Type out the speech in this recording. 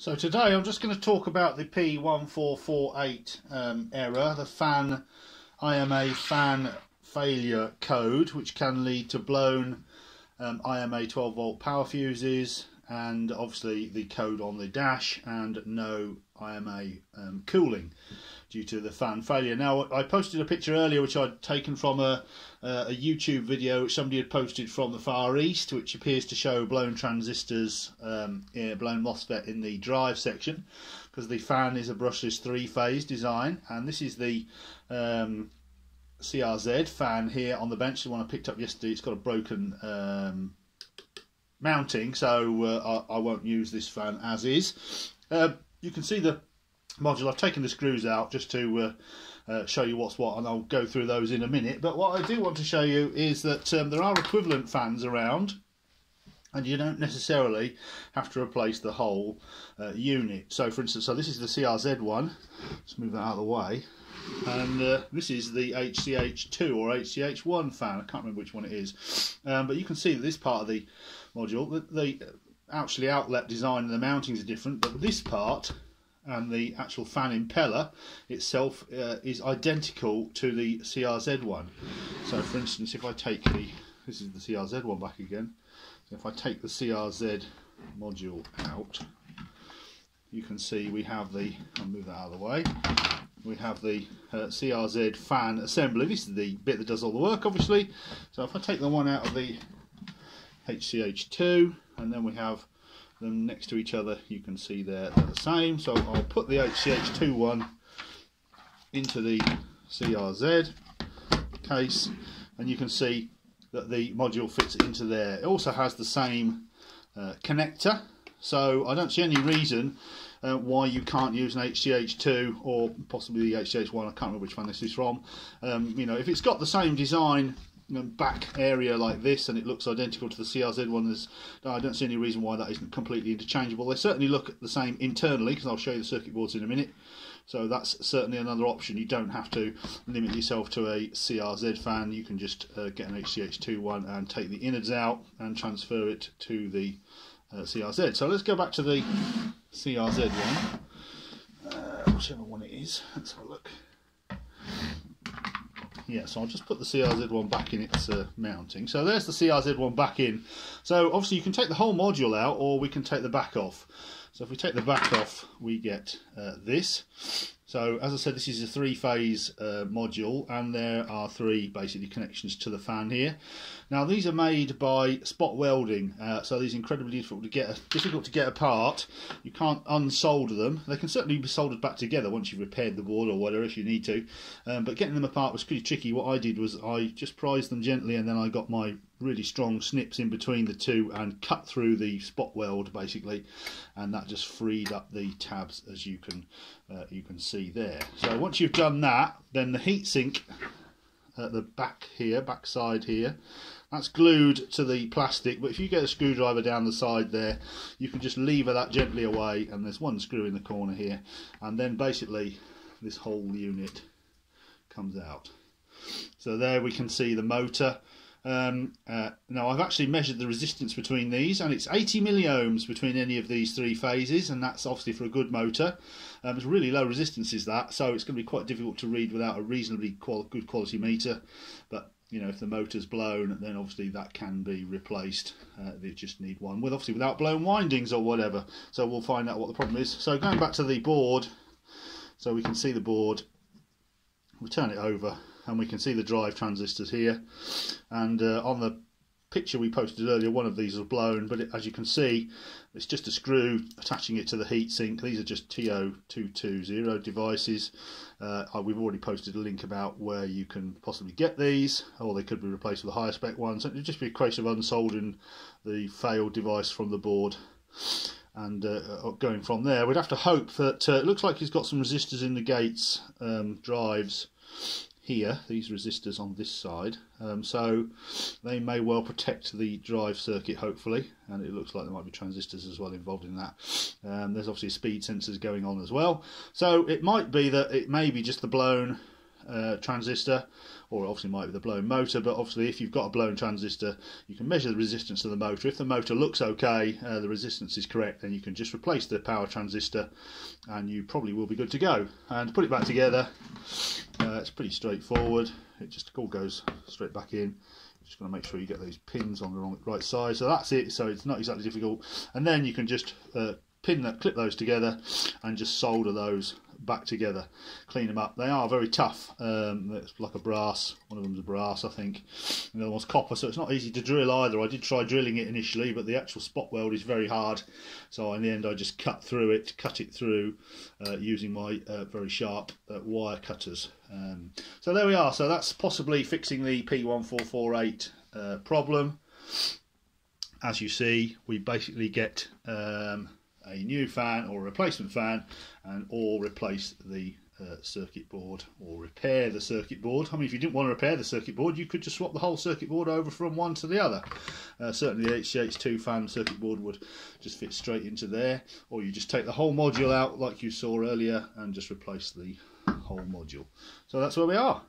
So today I'm just going to talk about the P1448 um, error, the fan IMA fan failure code, which can lead to blown um, IMA 12 volt power fuses and obviously the code on the dash and no IMA um, cooling due to the fan failure. Now I posted a picture earlier which I'd taken from a, a YouTube video which somebody had posted from the Far East which appears to show blown transistors, um, yeah, blown MOSFET in the drive section because the fan is a brushless three phase design and this is the um, CRZ fan here on the bench, the one I picked up yesterday. It's got a broken um, mounting, so uh, I, I, won't use this fan as is. Uh, you can see the module. I've taken the screws out just to uh, uh, show you what's what, and I'll go through those in a minute. But what I do want to show you is that um, there are equivalent fans around, and you don't necessarily have to replace the whole uh, unit. So, for instance, so this is the CRZ one. Let's move that out of the way. And uh, this is the HCH2 or HCH1 fan. I can't remember which one it is. Um, but you can see that this part of the module, the, the actually outlet design and the mountings are different, but this part and the actual fan impeller itself uh, is identical to the CRZ one. So for instance, if I take the, this is the CRZ one back again, so if I take the CRZ module out, you can see we have the, I'll move that out of the way, we have the uh, CRZ fan assembly. This is the bit that does all the work obviously. So if I take the one out of the HCH2 and then we have them next to each other you can see they're, the same. So I'll put the HCH2 one into the CRZ case and you can see that the module fits into there. It also has the same uh, connector. So I don't see any reason uh, why you can't use an HCH2 or possibly the HCH1 I can't remember which one this is from. Um, you know if it's got the same design back area like this and it looks identical to the CRZ one there's I don't see any reason why that isn't completely interchangeable. They certainly look the same internally because I'll show you the circuit boards in a minute. So that's certainly another option. You don't have to limit yourself to a CRZ fan. You can just uh, get an HCH2 one and take the innards out and transfer it to the uh, CRZ so let's go back to the CRZ one. Uh, whichever one it is. Let's have a look yeah, so I'll just put the CRZ one back in its uh, mounting. So there's the CRZ one back in. So obviously you can take the whole module out or we can take the back off. So if we take the back off, we get uh, this. So as I said, this is a three-phase uh, module, and there are three basically connections to the fan here. Now these are made by spot welding, uh, so these are incredibly difficult to get difficult to get apart. You can't unsolder them. They can certainly be soldered back together once you've repaired the board or whatever if you need to. Um, but getting them apart was pretty tricky. What I did was I just prized them gently, and then I got my really strong snips in between the two and cut through the spot weld basically and that just freed up the tabs as you can uh, you can see there. So once you've done that then the heatsink at the back here back side here that's glued to the plastic. But if you get a screwdriver down the side there you can just lever that gently away and there's one screw in the corner here. And then basically this whole unit comes out. So there we can see the motor um, uh, now I've actually measured the resistance between these and it's 80 milliohms between any of these three phases and that's obviously for a good motor. Um, it's really low resistance is that so it's going to be quite difficult to read without a reasonably qual good quality meter. But you know if the motor's blown then obviously that can be replaced. Uh, they just need one with obviously without blown windings or whatever. So we'll find out what the problem is. So going back to the board so we can see the board. We turn it over and we can see the drive transistors here. And uh, on the picture we posted earlier one of these was blown but it, as you can see it's just a screw attaching it to the heatsink. These are just TO220 devices. Uh, we've already posted a link about where you can possibly get these or they could be replaced with a higher spec ones so it would just be a case of unsoldering the failed device from the board. And uh, uh, going from there we'd have to hope that uh, it looks like he's got some resistors in the gates um, drives here, these resistors on this side, um, so they may well protect the drive circuit hopefully, and it looks like there might be transistors as well involved in that. Um, there's obviously speed sensors going on as well, so it might be that it may be just the blown uh, transistor, or obviously might be the blown motor. But obviously, if you've got a blown transistor, you can measure the resistance of the motor. If the motor looks okay, uh, the resistance is correct, then you can just replace the power transistor, and you probably will be good to go. And put it back together. Uh, it's pretty straightforward. It just all goes straight back in just going to make sure you get those pins on the right side So that's it. So it's not exactly difficult. And then you can just uh, pin that, clip those together, and just solder those back together. Clean them up. They are very tough. Um, it's like a brass. One of them's a brass, I think. And the other one's copper, so it's not easy to drill either. I did try drilling it initially, but the actual spot weld is very hard. So in the end, I just cut through it, cut it through uh, using my uh, very sharp uh, wire cutters. Um, so there we are. So that's possibly fixing the P1448 uh, problem. As you see, we basically get um, a new fan or a replacement fan and or replace the uh, circuit board or repair the circuit board. I mean, if you didn't want to repair the circuit board, you could just swap the whole circuit board over from one to the other. Uh, certainly, the HCH2 fan circuit board would just fit straight into there, or you just take the whole module out, like you saw earlier, and just replace the whole module. So that's where we are.